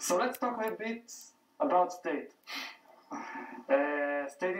So let's talk a bit about state. Uh, state